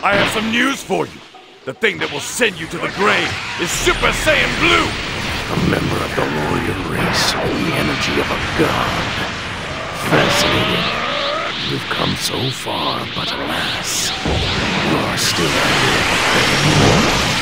I have some news for you. The thing that will send you to the grave is Super Saiyan Blue! A member of the warrior race the energy of a god. Fascinating. You've come so far, but alas, you are still Feel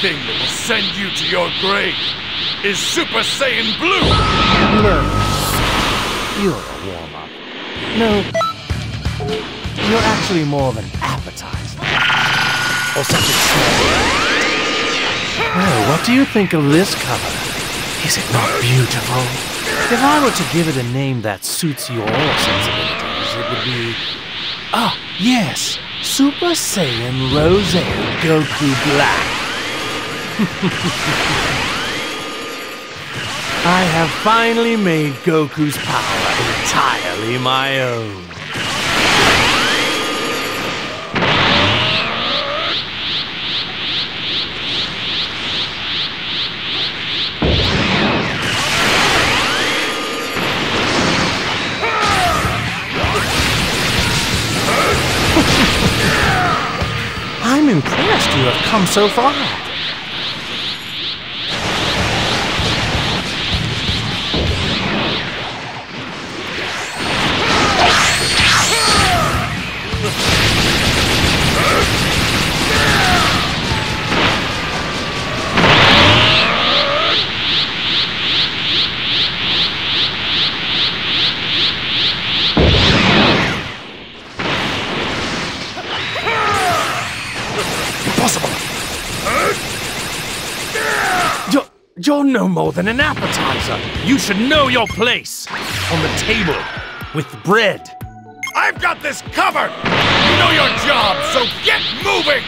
thing that will send you to your grave is Super Saiyan Blue! No. You're a warm-up. No. You're actually more of an appetizer. Or something small. Well, what do you think of this cover? Is it not beautiful? If I were to give it a name that suits your sensibilities, it would be... Ah, yes! Super Saiyan Rose Goku Black. I have finally made Goku's power entirely my own. I'm impressed you have come so far. You're, no more than an appetizer. You should know your place on the table with bread. I've got this covered! You know your job, so get moving!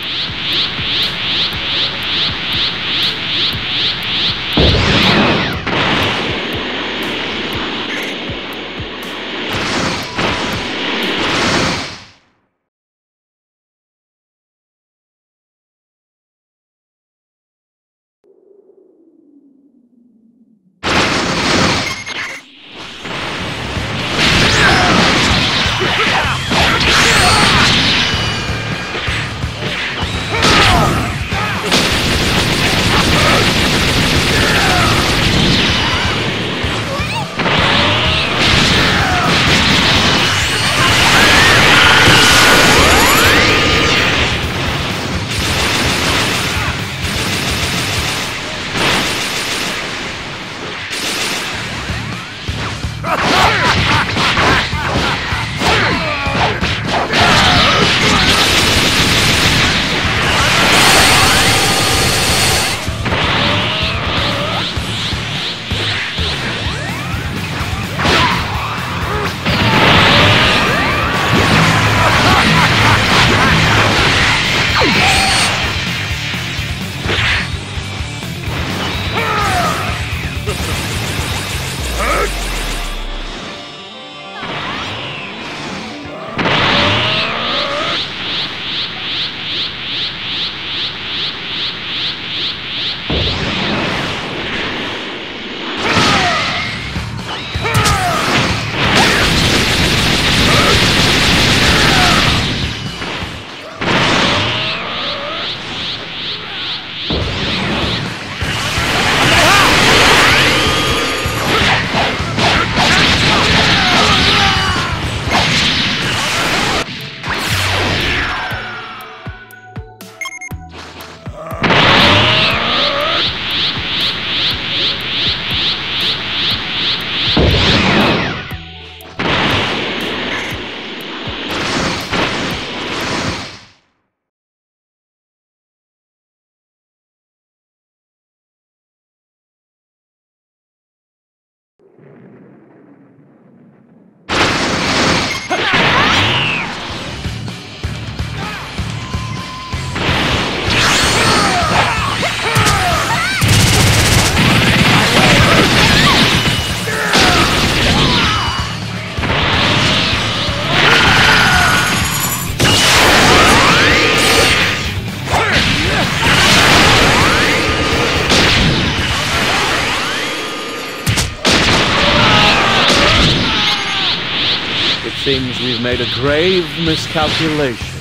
Made a grave miscalculation.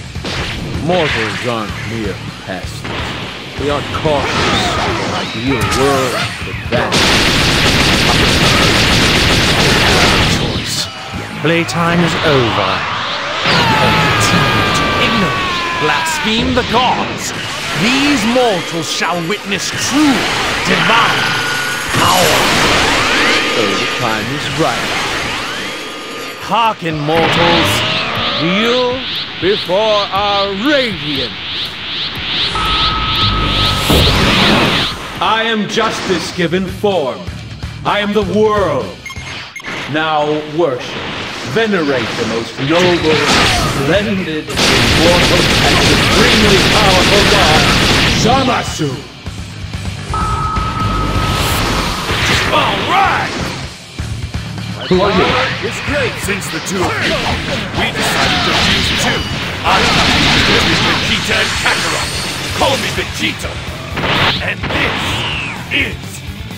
Mortals aren't mere pests. We aren't cautious when an ideal world could vanish. choice. Playtime is over. Continue to ignorate, blaspheme the gods. These mortals shall witness true, divine power. So the time is right. Hearken, mortals. Kneel before our radiant. I am justice given form. I am the world. Now worship, venerate the most noble, splendid, immortal, and supremely powerful god, Zamasu. All right! It's great since the two of you. We decided to fuse two. I this is Vegeta and Kakarot. Call me Vegito. And this is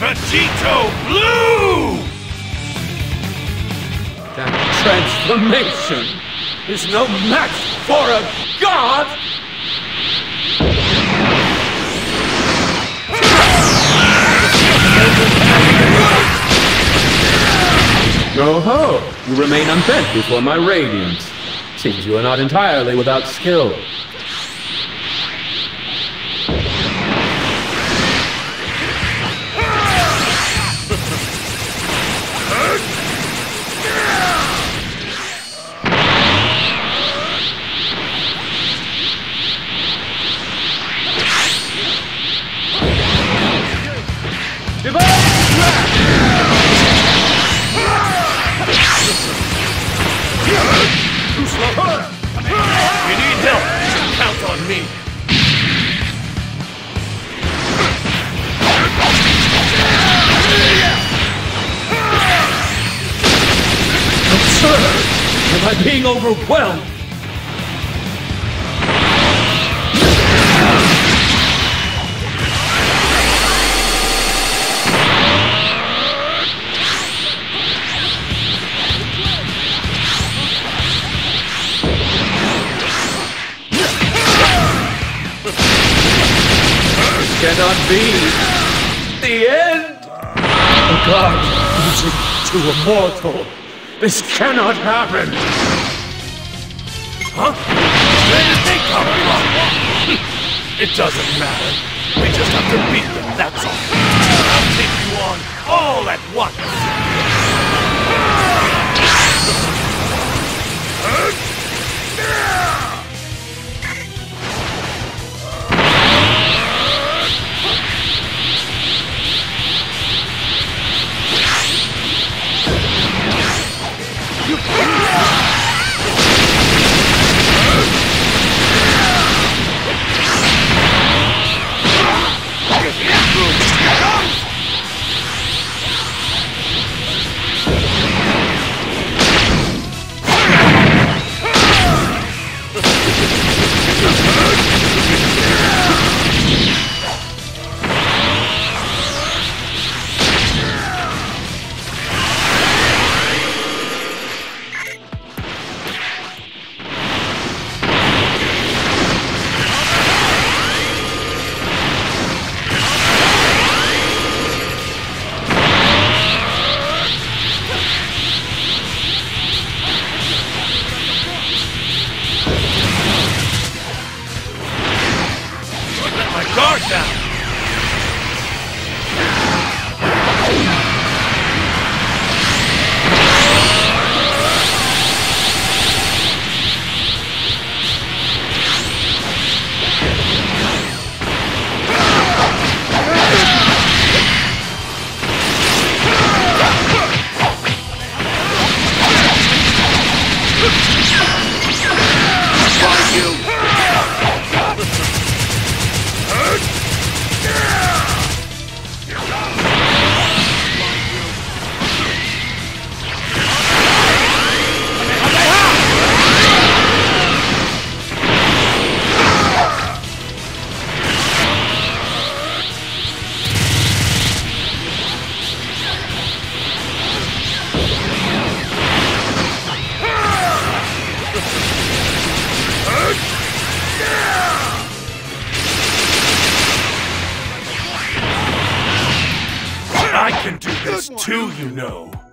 Vegito Blue! That transformation is no match for a god! Yo ho! You remain unbent before my radiance. Seems you are not entirely without skill. Overwhelmed? Cannot be the end! A god losing to a mortal. This cannot happen! Huh? Where did they come from? It doesn't matter. We just have to beat them, that's all. I'll take you on all at once. You know.